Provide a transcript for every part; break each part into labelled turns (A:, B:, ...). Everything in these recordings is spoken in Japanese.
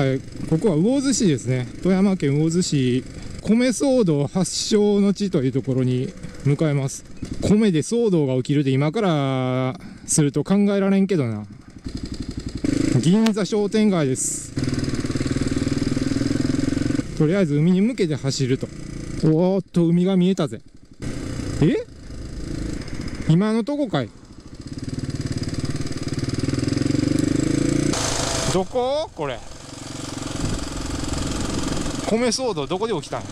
A: はい。ここは魚津市ですね。富山県魚津市。米騒動発祥の地というところに向かいます。米で騒動が起きるって今からすると考えられんけどな。銀座商店街です。とりあえず海に向けて走ると。おーっと海が見えたぜ。え？今のとこかい。どこ？これ。米騒動どこで起きたの？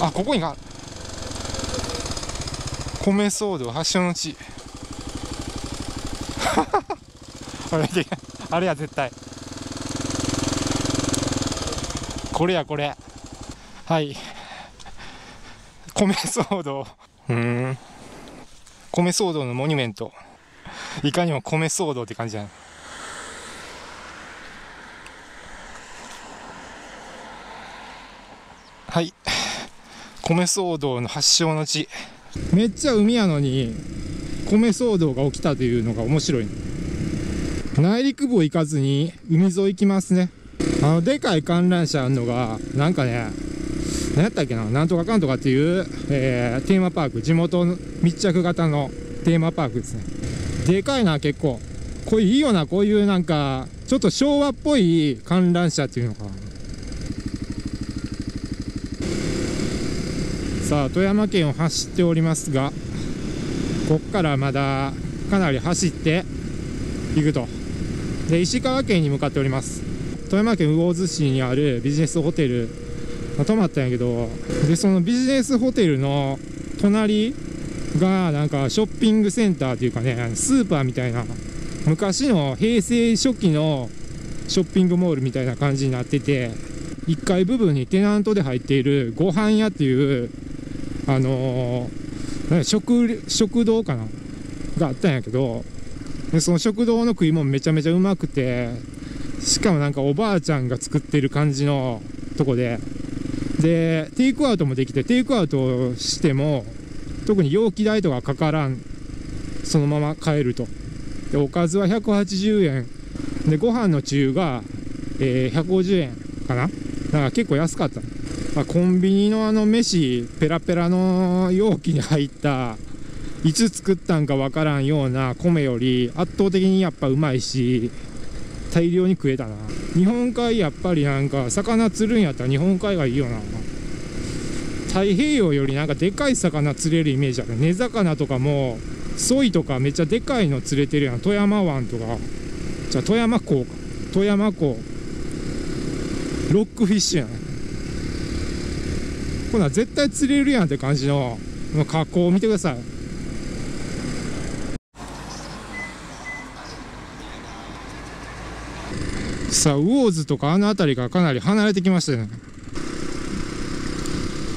A: あここにが米騒動発祥の地。あれであれや絶対。これやこれ。はい。米騒動。うん。米騒動のモニュメント。いかにも米騒動って感じじゃなはい。米騒動の発祥の地。めっちゃ海やのに米騒動が起きたというのが面白い。内陸部を行かずに海沿い行きますね。あのでかい観覧車あるのがなんかね何やったっけななんとかかんとかっていう、えー、テーマパーク。地元密着型のテーマパークですね。でかいな結構。こういういいよなこういうなんかちょっと昭和っぽい観覧車っていうのかな。さあ富山県を走っておりますがこっからまだかなり走っていくと。で石川県に向かっております。富山県魚津市にあるビジネスホテル、まあ、泊まったんやけどでそのビジネスホテルの隣がなんかショッピングセンターというかねスーパーみたいな昔の平成初期のショッピングモールみたいな感じになってて1階部分にテナントで入っているご飯屋っていうあのー、食食堂かな？があったんやけどその食堂の食い物めちゃめちゃうまくてしかもなんかおばあちゃんが作ってる感じのとこででテイクアウトもできてテイクアウトしても特に容器代とかかからんそのまま買えると。でおかずは180円でご飯のつゆが、えー、150円かな？だから結構安かった。まあ、コンビニのあの飯ペラペラの容器に入ったいつ作ったんかわからんような米より圧倒的にやっぱうまいし大量に食えたな。日本海やっぱりなんか魚釣るんやったら日本海がいいよな。太平洋よりなんかでかい魚釣れるイメージある。根魚とかもソイとかめっちゃでかいの釣れてるやん。富山湾とか。じゃあ富山港か。富山港。ロックフィッシュやん。こんな絶対釣れるやんって感じの格好を見てください。さあ魚津とかあの辺りがかなり離れてきましたね。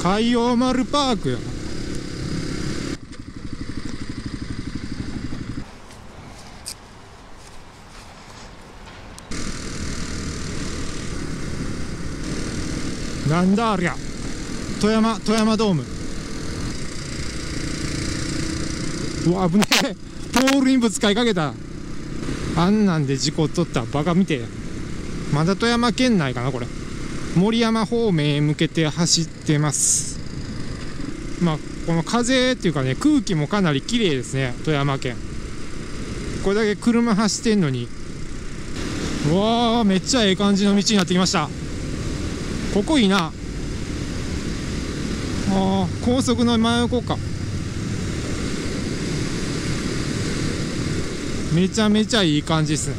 A: 海洋丸パークや。なんだありゃ。富山富山ドーム。うわ危ねえ。ポールにぶつかりかけた。あんなんで事故っとった。バカ見て。まだ富山県内かなこれ。森山方面へ向けて走ってます。まあこの風っていうかね空気もかなり綺麗ですね富山県。これだけ車走ってんのに。うわーめっちゃええ感じの道になってきました。ここいいな。あ高速の真横か。めちゃめちゃいい感じですね。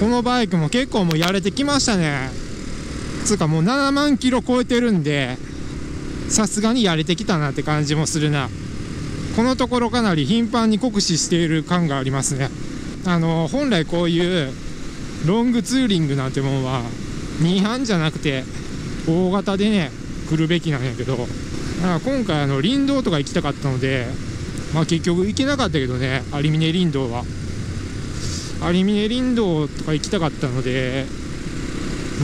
A: このバイクも結構もうやれてきましたね。つうかもう7万キロ超えてるんでさすがにやれてきたなって感じもするな。このところかなり頻繁に酷使している感がありますね。あの本来こういうロングツーリングなんてもんは2班じゃなくて大型でね来るべきなんやけどだから今回あの林道とか行きたかったのでまあ結局行けなかったけどね有峰林道は。有峰林道とか行きたかったので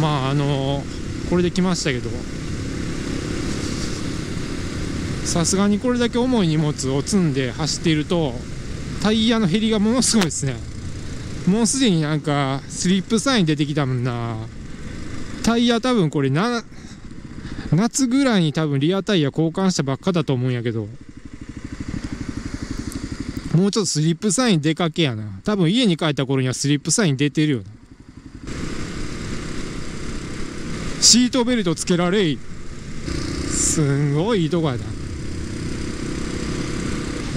A: まああのこれで来ましたけど。さすがにこれだけ重い荷物を積んで走っているとタイヤの減りがものすごいですね。もうすでになんかスリップサイン出てきたもんな。タイヤ多分これな夏ぐらいに多分リアタイヤ交換したばっかだと思うんやけど。もうちょっとスリップサイン出かけやな。多分家に帰った頃にはスリップサイン出てるよな。シートベルトつけられい。すんごいいいとこやな。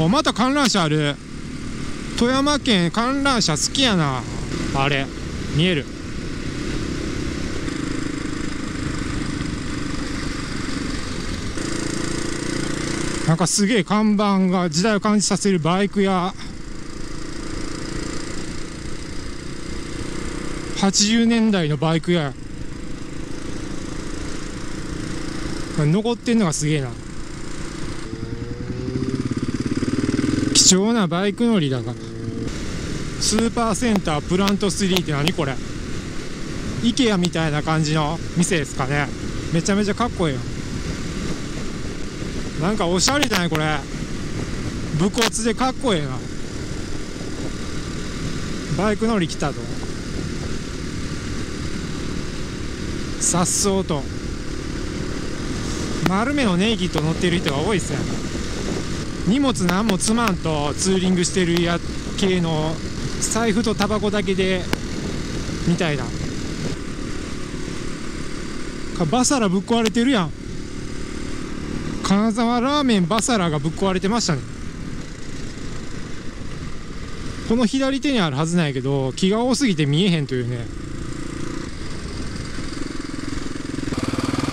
A: あまた観覧車ある。富山県観覧車好きやなあれ。見える。なんかすげえ看板が時代を感じさせるバイクや80年代のバイクや残ってんのがすげえな。貴重なバイク乗りだがスーパーセンタープラント3って何これ？IKEA みたいな感じの店ですかね。めちゃめちゃかっこいいよ。なんかおしゃれじゃない？これ。武骨でかっこええな。バイク乗り来たとさっそうと。丸めのネイキッド乗ってる人が多いですね。荷物何も積まんとツーリングしてるや系の財布とタバコだけでみたいな。バサラぶっ壊れてるやん。金沢ラーメンバサラがぶっ壊れてましたね。この左手にあるはずなんやけど気が多すぎて見えへんというね。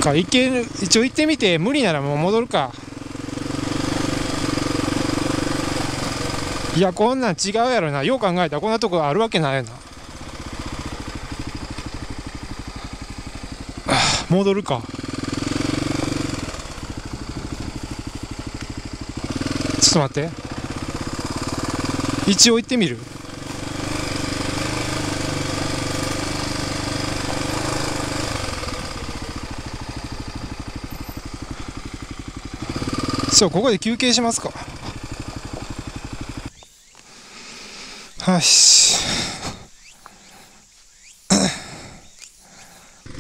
A: か行ける一応行ってみて無理ならもう戻るか。いやこんなん違うやろな。よう考えたらこんなとこあるわけないよな。戻るか。ちょっと待って。一応行ってみる。ちょここで休憩しますか。はし。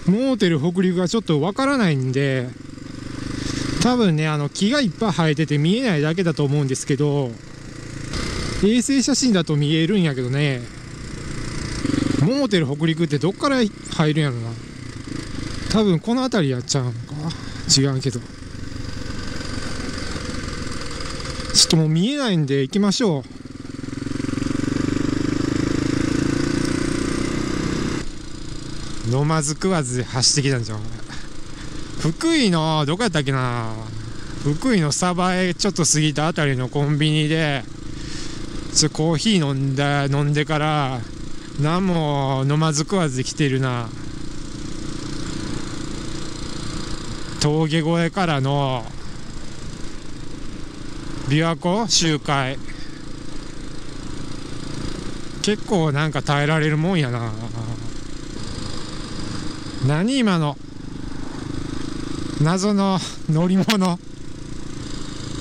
A: モーテル北陸がちょっとわからないんで多分ねあの木がいっぱい生えてて見えないだけだと思うんですけど衛星写真だと見えるんやけどね。モーテル北陸ってどっから入るんやろな。多分この辺りやっちゃうのか。違うけど。ちょっともう見えないんで行きましょう。飲まず食わず走ってきたんじゃん。福井のどこやったっけな。福井の鯖江ちょっと過ぎたあたりのコンビニでちょコーヒー飲んだ飲んでから何も飲まず食わずで来てるな。峠越えからの。琵琶湖集会結構なんか耐えられるもんやな。何今の？謎の乗り物。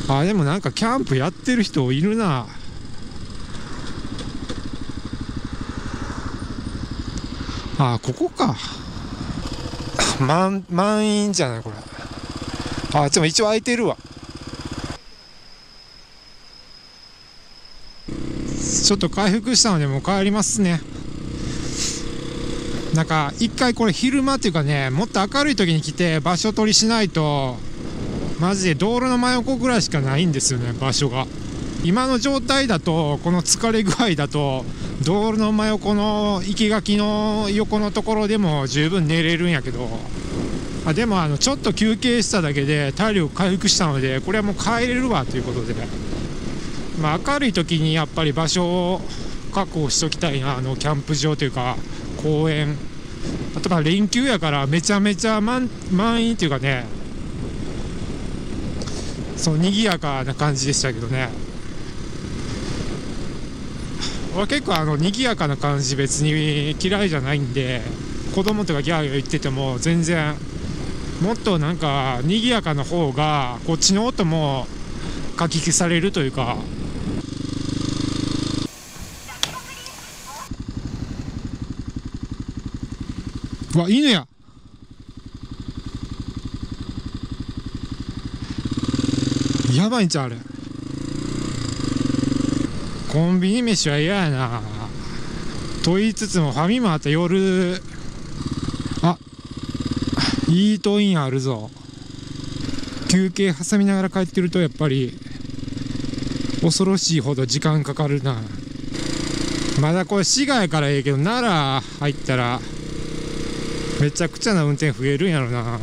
A: あでもなんかキャンプやってる人いるな。あここか。満満員じゃないこれ。あでも一応空いてるわ。ちょっと回復したのでもう帰りますね。なんか一回これ昼間っていうかねもっと明るい時に来て場所取りしないとマジで道路の真横ぐらいしかないんですよね場所が。今の状態だとこの疲れ具合だと道路の真横の生垣の横のところでも十分寝れるんやけど。あでもあのちょっと休憩しただけで体力回復したのでこれはもう帰れるわということで、まあ、明るい時にやっぱり場所を確保しときたいなあのキャンプ場というか。公園。あとま連休やからめちゃめちゃ満満員っていうかねそう賑やかな感じでしたけどね。俺結構あの賑やかな感じ別に嫌いじゃないんで子供とかギャーギャー言ってても全然もっとなんか賑やかな方がこっちの音もかき消されるというか。わ犬や。やばいんちゃうあれ。コンビニ飯は嫌やな。と言いつつもファミマあった夜。あ。イートインあるぞ。休憩挟みながら帰ってるとやっぱり恐ろしいほど時間かかるな。まだこれ滋賀やからええけど奈良入ったらめちゃくちゃな運転増えるんやろな。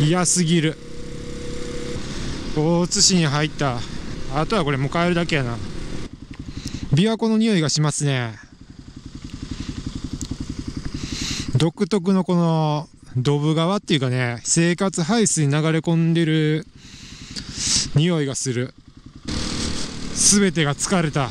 A: 嫌すぎる。大津市に入った。あとはこれ迎えるだけやな。琵琶湖の匂いがしますね。独特のこのドブ川っていうかね生活排水に流れ込んでる匂いがする。全てが疲れた。